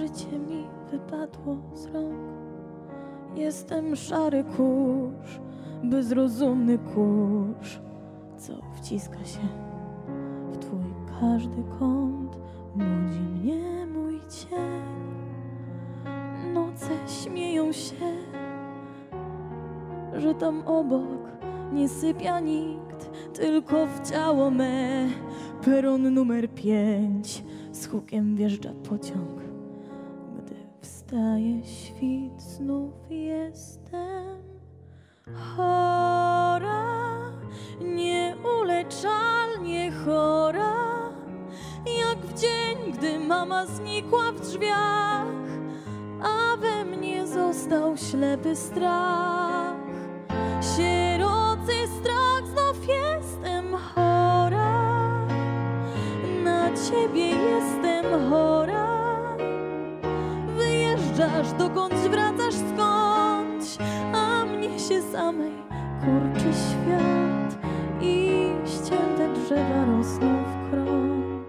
Życie mi wypadło z rąk. Jestem szary kurz, bezrozumny kurz, co wciska się w twój każdy kąt. Budzi mnie mój cień. Noce śmieją się, że tam obok nie sypia nikt, tylko w ciało me. Peron numer pięć, z hukiem wjeżdża pociąg. Wstaje świt, znów jestem chora, nieuleczalnie chora. Jak w dzień, gdy mama znikła w drzwiach, a we mnie został ślepy strach. Sierocy strach, znów jestem chora. Na ciebie jestem chora. Wyjeżdżasz dokądś, wracasz skądś, a mnie się samej kurczy świat i ścięte drzewa rosną w krąg.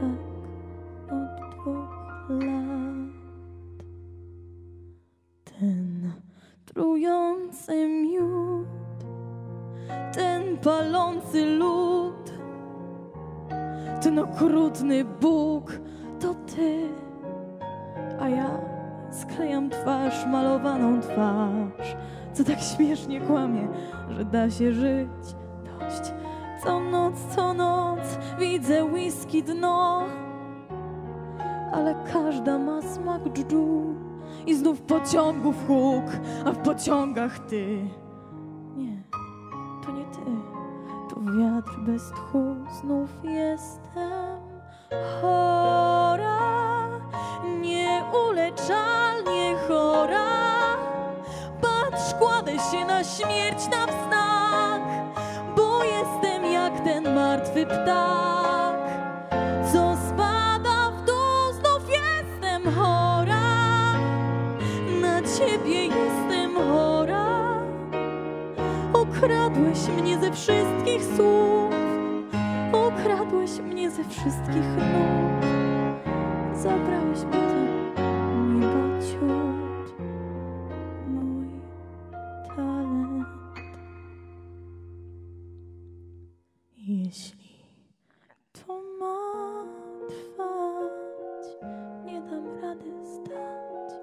Tak od dwóch lat. Ten trujący miód, ten palący lód, ten okrutny Bóg, to ty, a ja sklejam twarz, malowaną twarz, co tak śmiesznie kłamie, że da się żyć dość. Co noc, co noc widzę whisky dno, ale każda ma smak dżdżu i znów pociągów huk, a w pociągach ty. Nie, to nie ty, to wiatr bez tchu, znów jestem nieuleczalnie chora. Patrz, kładę się na śmierć na wznak, bo jestem jak ten martwy ptak, co spada w dół, znów jestem chora. Na ciebie jestem chora. Okradłeś mnie ze wszystkich słów, okradłeś mnie ze wszystkich nóg. Zabrałeś potem Jeśli to ma trwać, nie dam rady stać.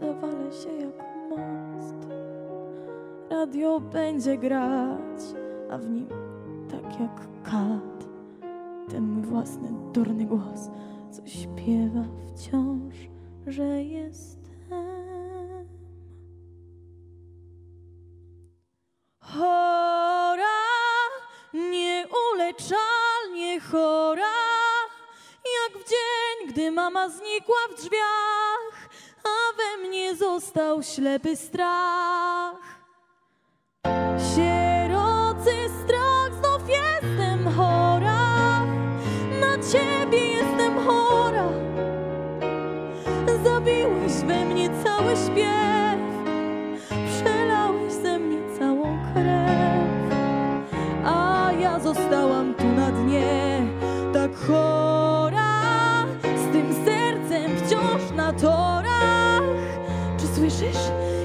Zawalę się jak most. Radio będzie grać, a w nim tak jak kat. Ten mój własny durny głos, co śpiewa wciąż, że jestem. w dzień, gdy mama znikła w drzwiach, a we mnie został ślepy strach. Sierocy strach, znów jestem chora, na ciebie jestem chora. Zabiłeś we mnie cały śpiew, przelałeś ze mnie całą krew, a ja zostałam tu. słyszysz?